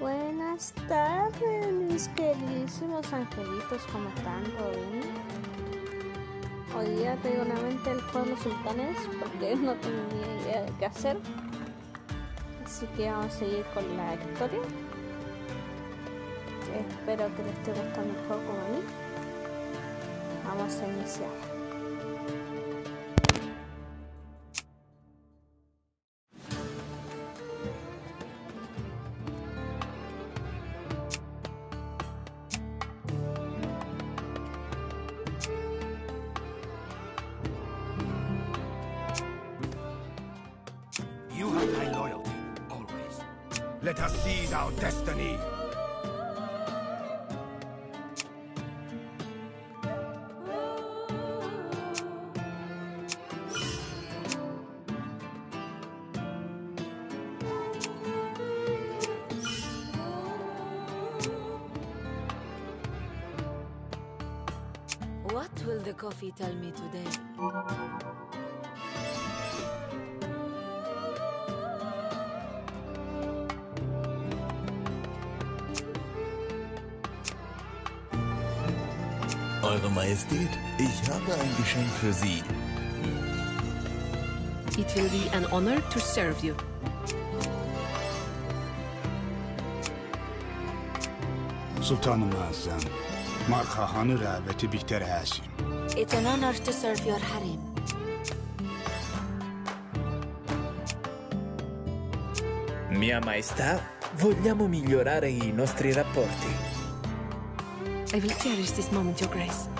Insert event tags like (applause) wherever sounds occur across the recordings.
Buenas tardes, mis queridísimos angelitos, ¿cómo están? Hoy día tengo nuevamente el juego de los sultanes porque (laughs) no ni idea de qué hacer. Así que vamos a seguir con la historia. Espero que les esté gustando el juego como a mí. Vamos a iniciar. Coffee tell me today? Eure Majestät, ich habe ein Geschenk für Sie. It will be an honor to serve you. Sultanım Azam, Marhahanı rəğbəti bihtər həsim. It's an honor to serve your harem. Mia Maestà, vogliamo migliorare i nostri rapporti. I will cherish this moment, Your Grace.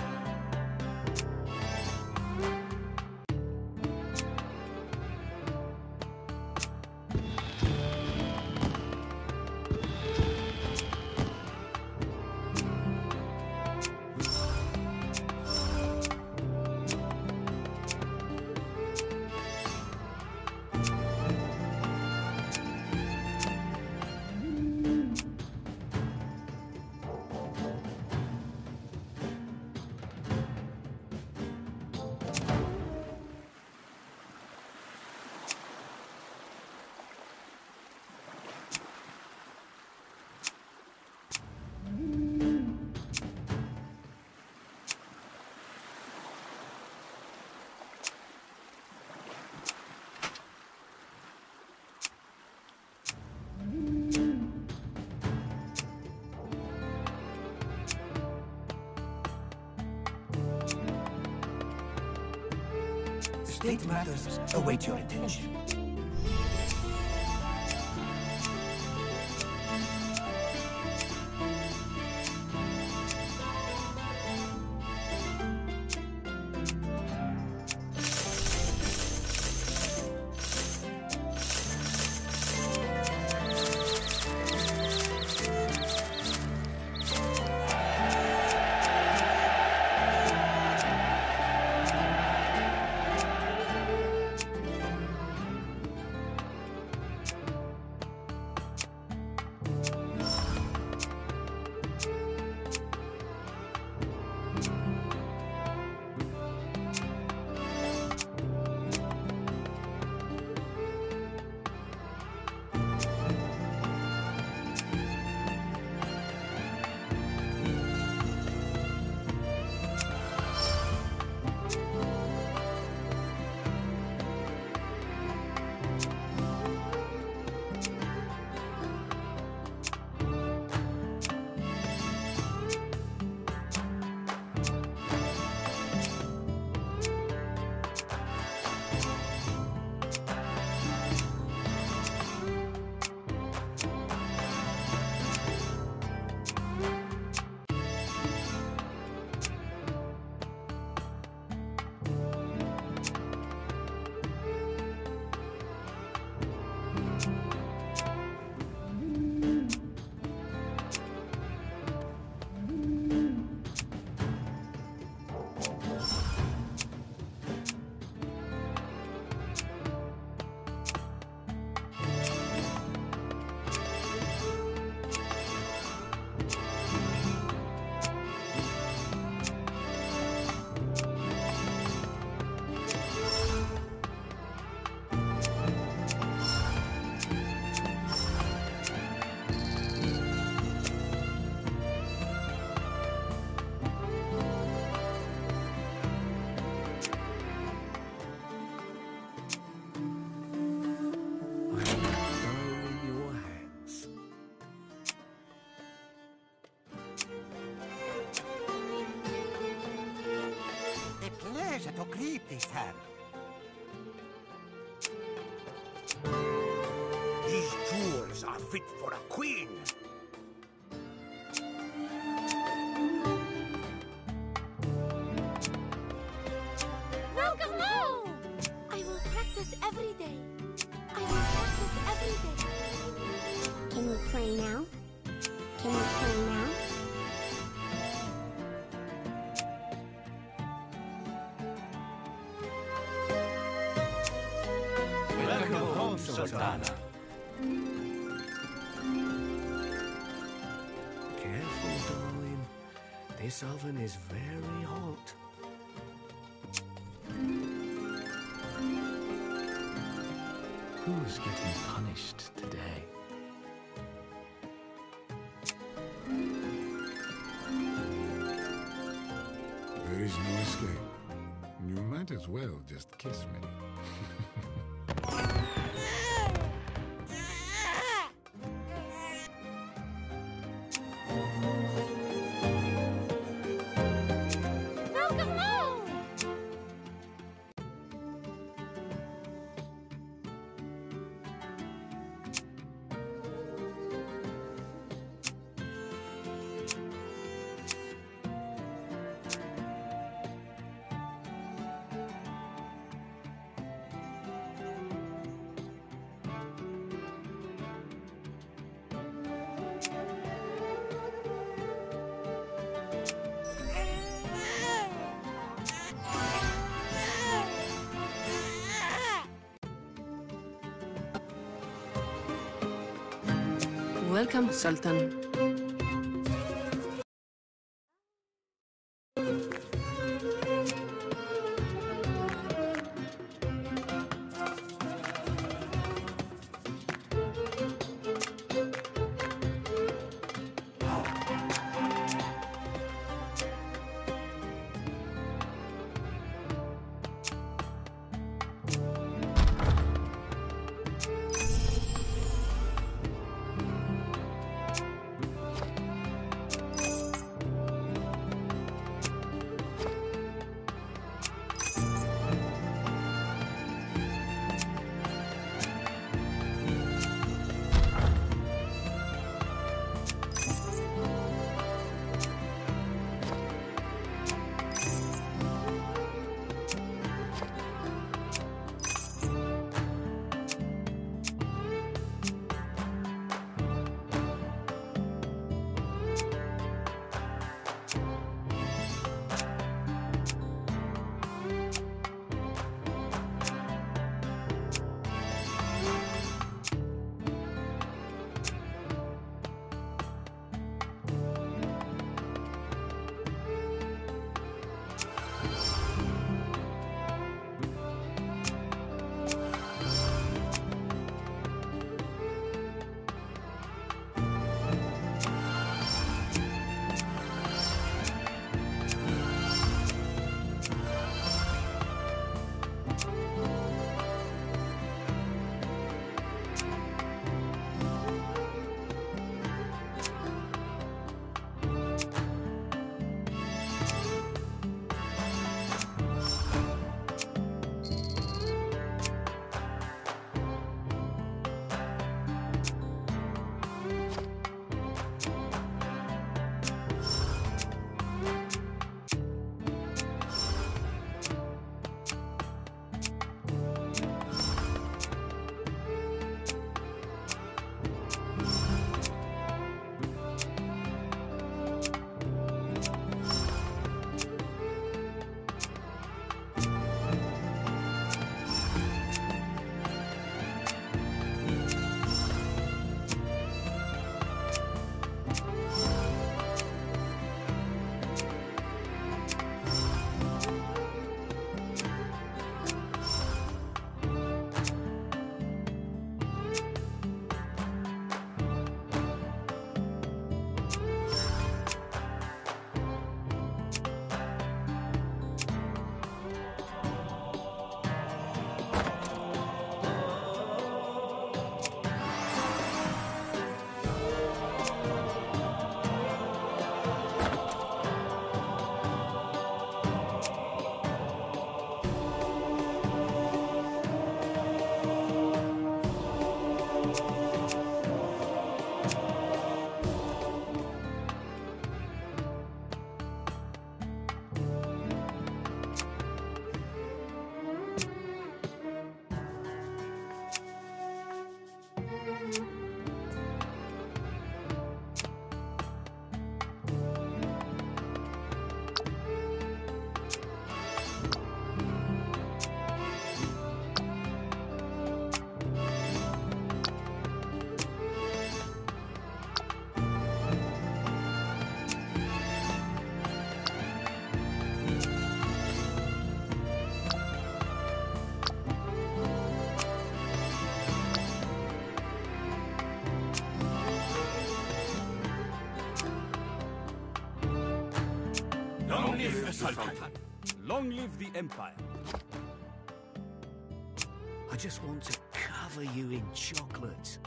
This oven is very hot. Who's getting punished today? There is no escape. You might as well just kiss me. (laughs) Welcome, Sultan. Empire. I just want to cover you in chocolate.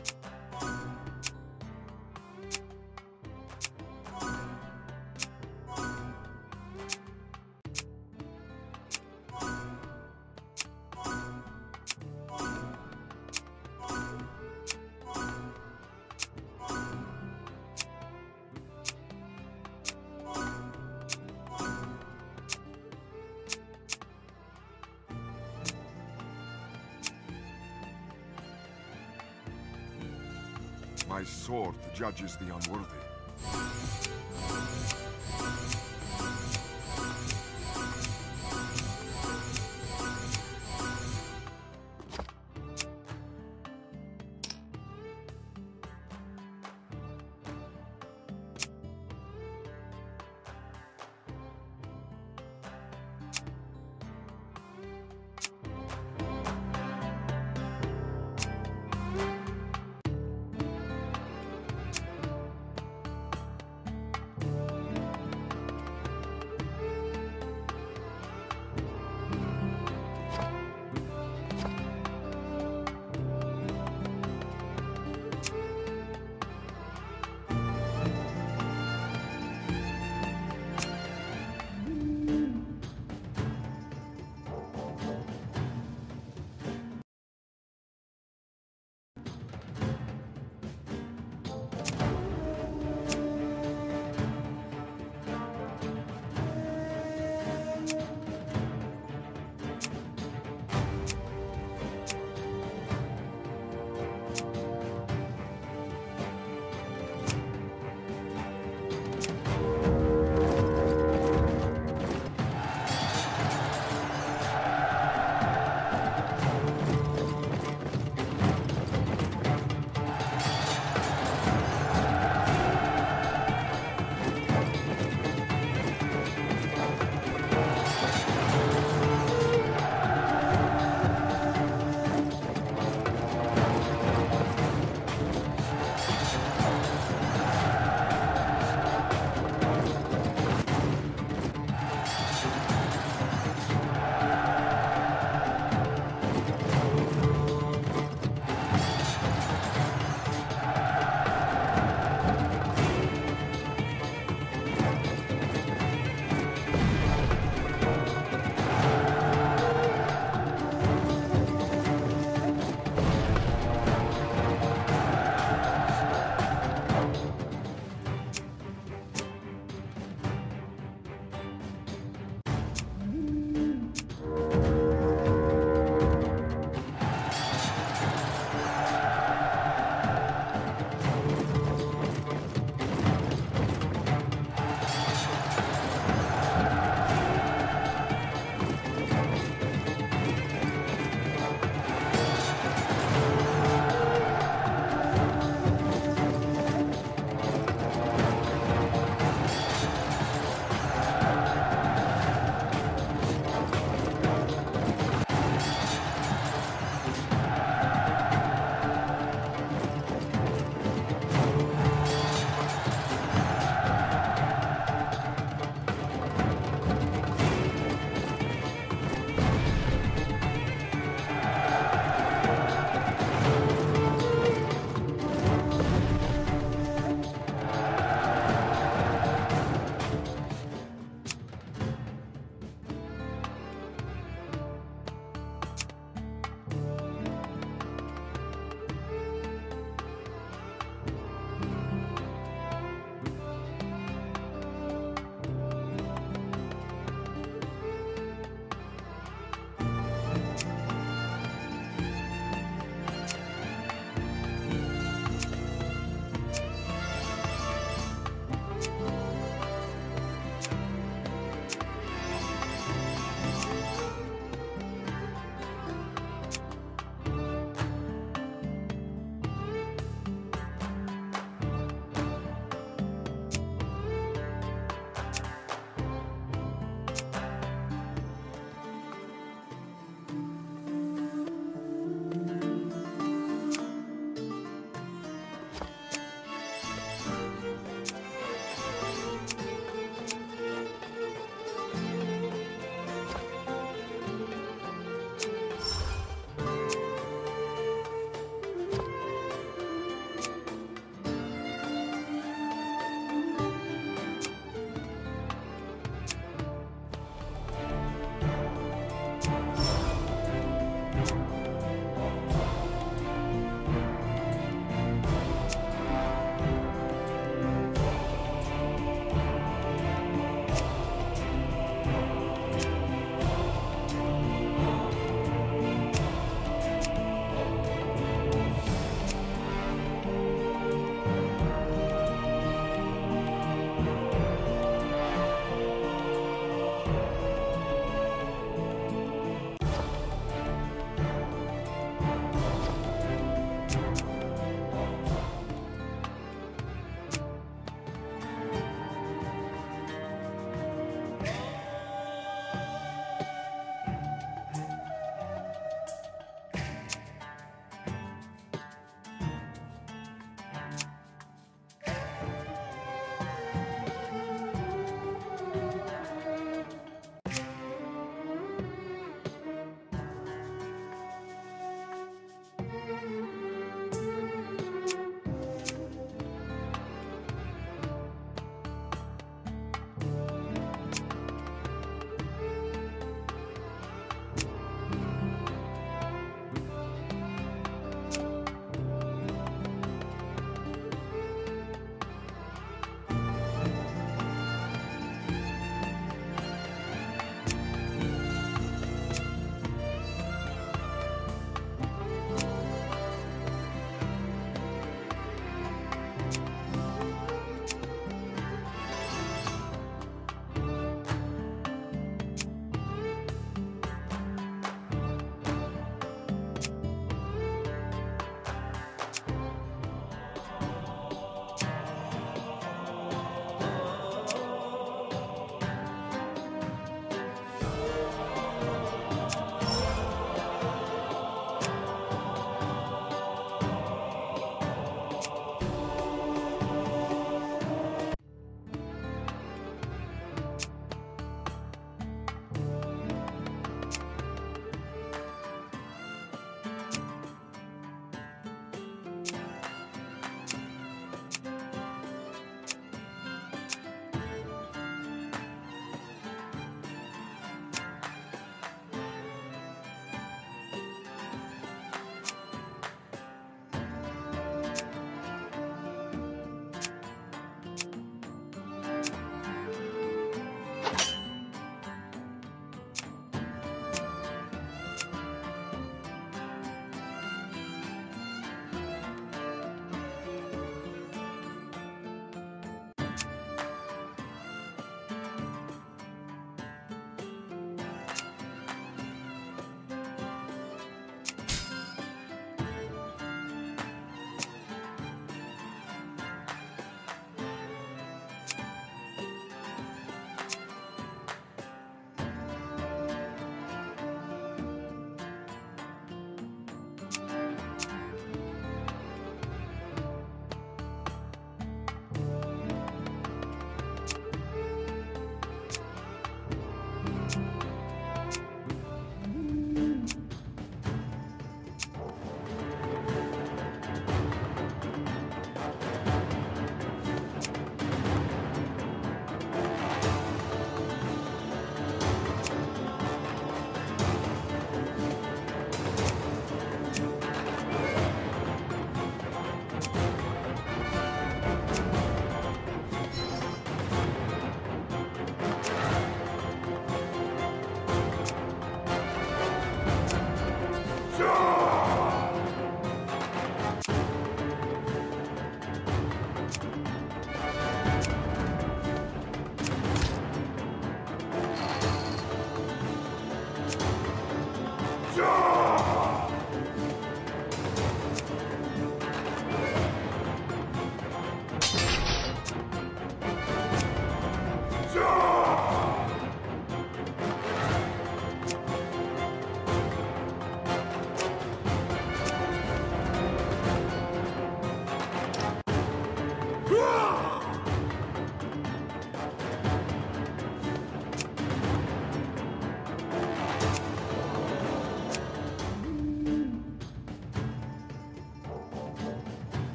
Judges the unworthy.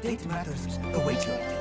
State matters await your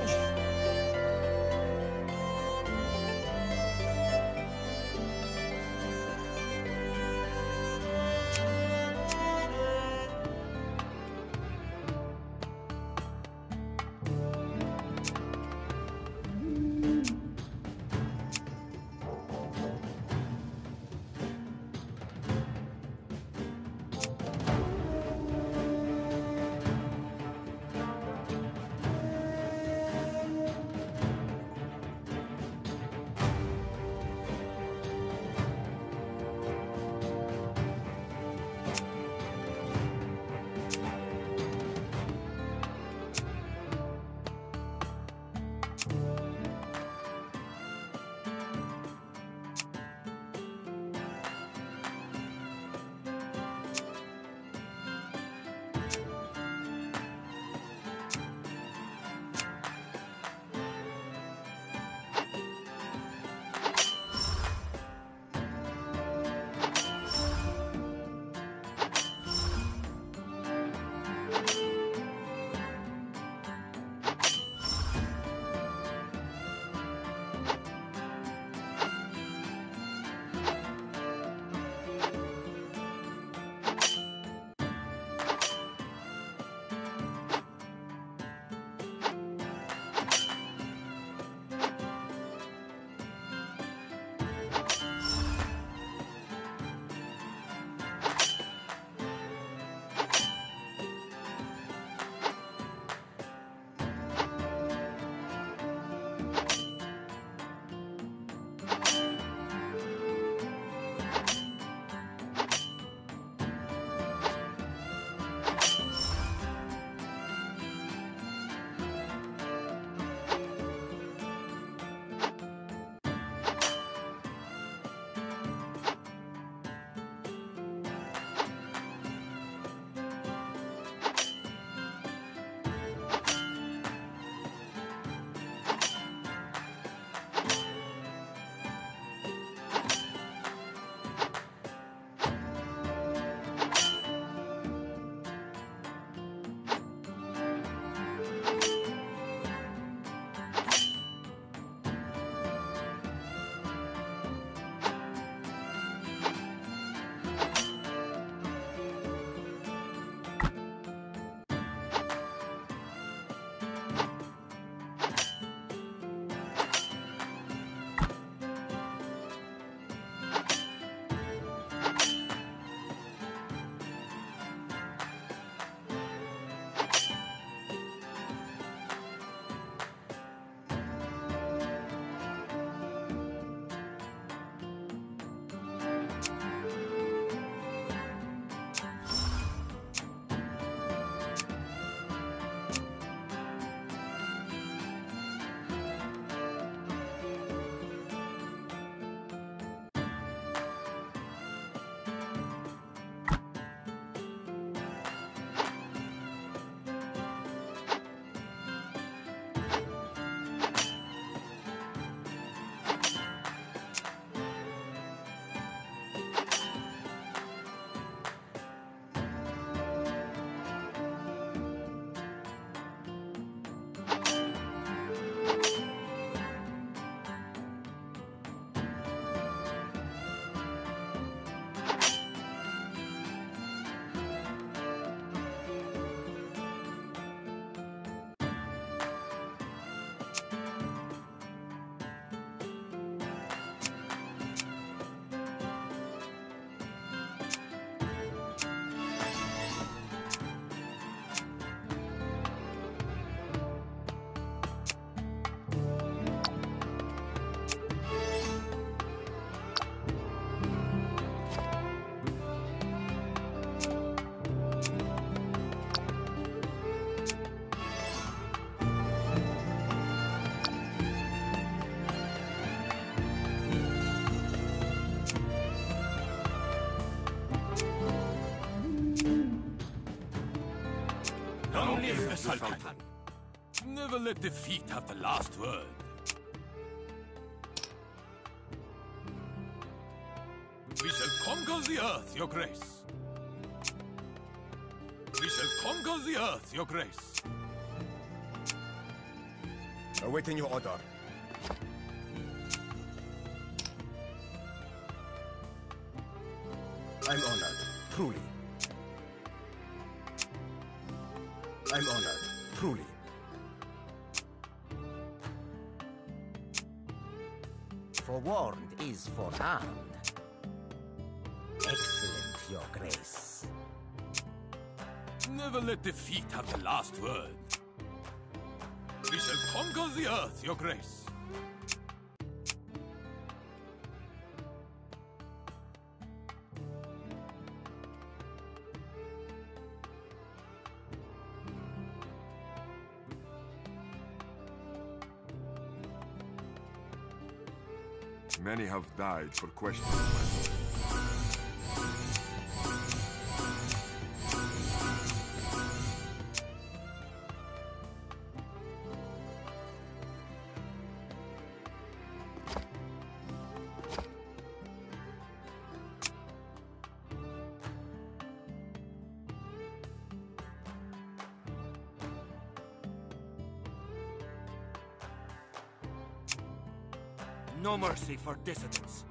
let defeat have the last word. We shall conquer the earth, your grace. We shall conquer the earth, your grace. Awaiting your order. I'm honored, Excellent, Your Grace. Never let defeat have the last word. We shall conquer the earth, your grace. Many have died for questioning my mercy for dissidents.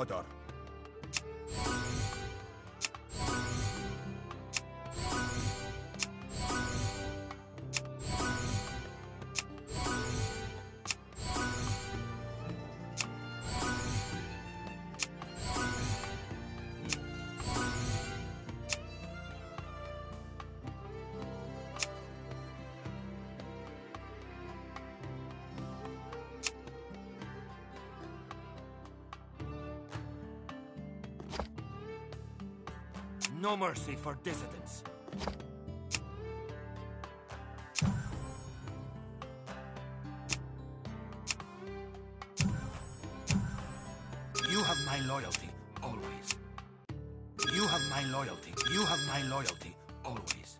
Awaiting No mercy for dissidents. You have my loyalty, always. You have my loyalty. You have my loyalty, always.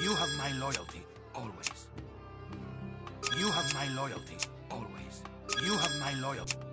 You have my loyalty, always. You have my loyalty, always. You have my loyalty.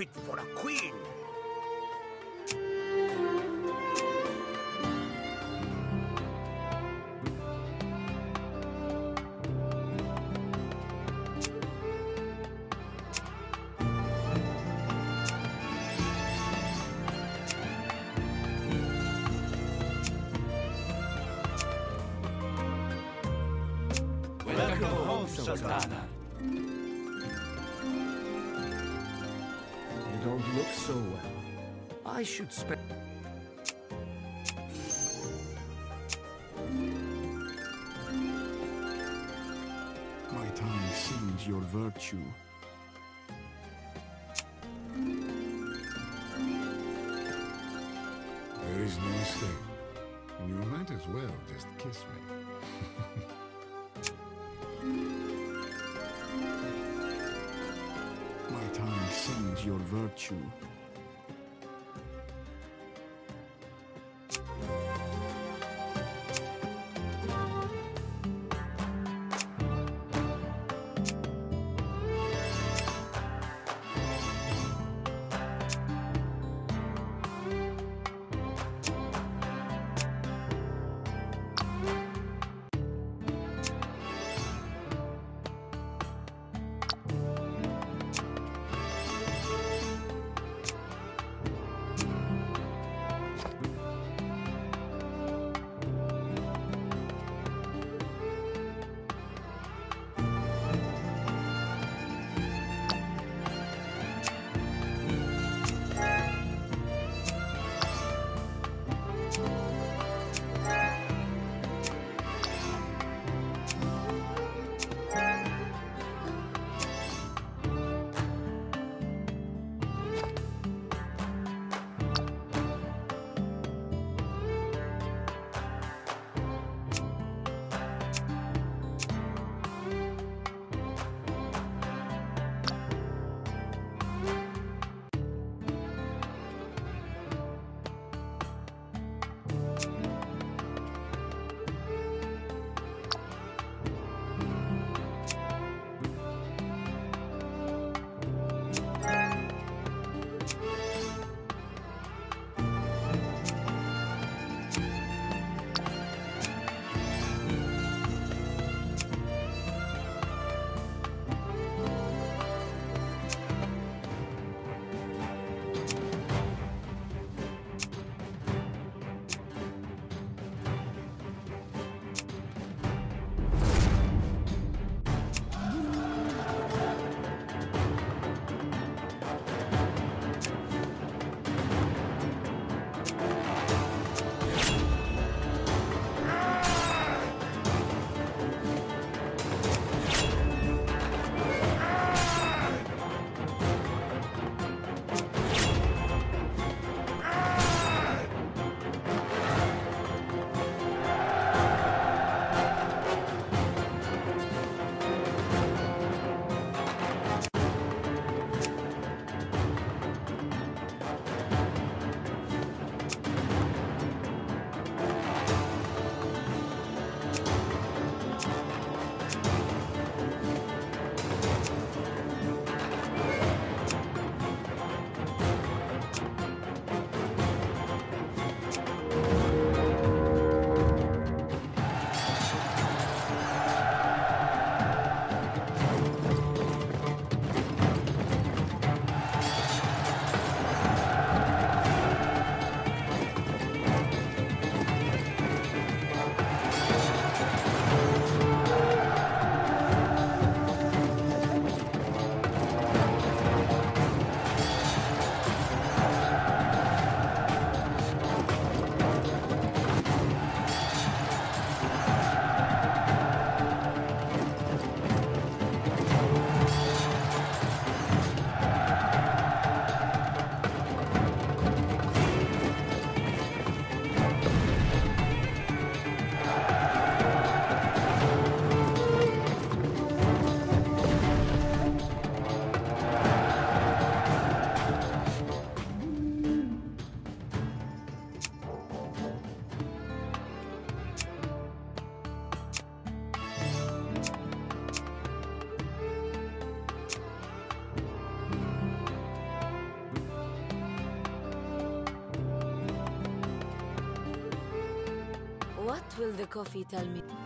Fit for a queen. Welcome home, Sultana. I should spend. My tongue sings your virtue. There is no escape. You might as well just kiss me. (laughs) My tongue sings your virtue. Coffee tell me?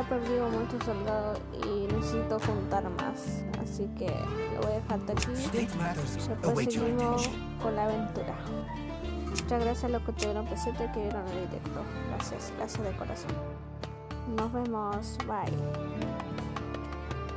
He perdido muchos soldados y necesito juntar más. Así que lo voy a dejar hasta aquí. Después seguimos con la aventura. Muchas gracias a los que tuvieron presente y que vieron el directo. Gracias, gracias de corazón. Nos vemos. Bye.